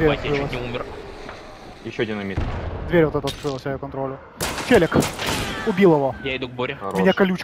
Ебать, я чуть не умер. Еще динамит. Дверь вот эта открылась, я ее контролю. Челик. Убил его. Я иду к Боре. Хорош. Меня колючка